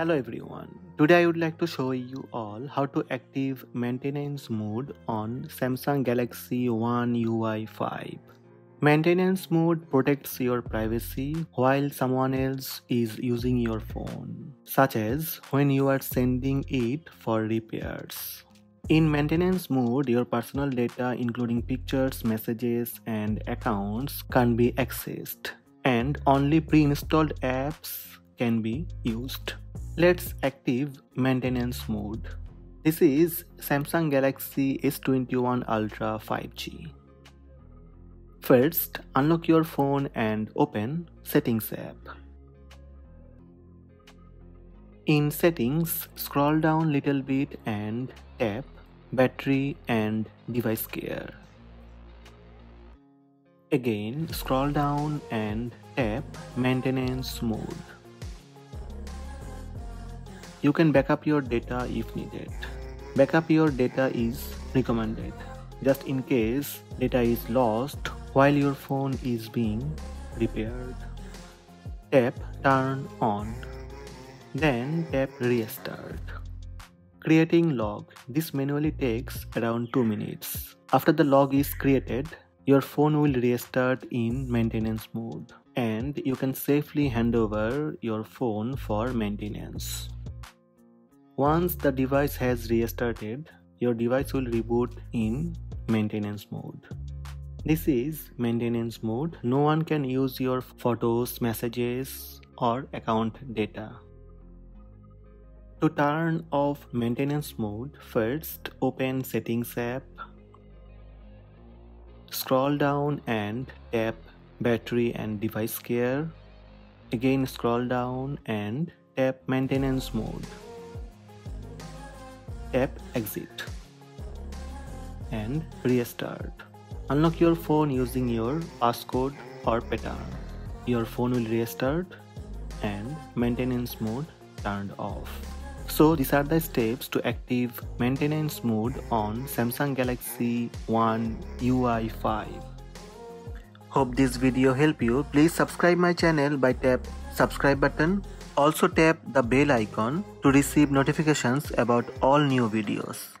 Hello everyone. Today I would like to show you all how to active maintenance mode on Samsung Galaxy One UI 5. Maintenance mode protects your privacy while someone else is using your phone, such as when you are sending it for repairs. In maintenance mode, your personal data including pictures, messages and accounts can be accessed and only pre-installed apps can be used. Let's active maintenance mode. This is Samsung Galaxy S21 Ultra 5G. First, unlock your phone and open Settings app. In Settings, scroll down little bit and tap Battery and Device Care. Again, scroll down and tap Maintenance Mode. You can backup your data if needed. Backup your data is recommended just in case data is lost while your phone is being repaired. Tap turn on. Then tap restart. Creating log. This manually takes around 2 minutes. After the log is created, your phone will restart in maintenance mode and you can safely hand over your phone for maintenance. Once the device has restarted, your device will reboot in maintenance mode. This is maintenance mode. No one can use your photos, messages or account data. To turn off maintenance mode, first open settings app. Scroll down and tap battery and device care. Again scroll down and tap maintenance mode tap exit and restart. Unlock your phone using your passcode or pattern. Your phone will restart and maintenance mode turned off. So these are the steps to active maintenance mode on Samsung Galaxy One UI 5. Hope this video help you. Please subscribe my channel by tap subscribe button also tap the bell icon to receive notifications about all new videos.